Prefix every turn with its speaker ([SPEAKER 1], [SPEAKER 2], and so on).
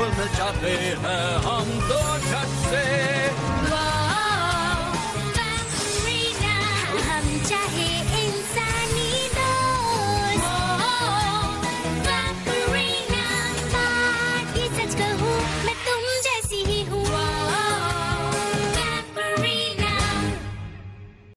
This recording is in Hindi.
[SPEAKER 1] मिल जाते हैं हम दो छत से।
[SPEAKER 2] हम चाहे